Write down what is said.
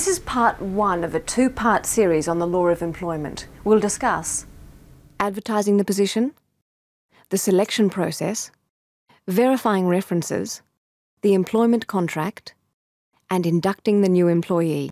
This is part one of a two part series on the law of employment. We'll discuss advertising the position, the selection process, verifying references, the employment contract, and inducting the new employee.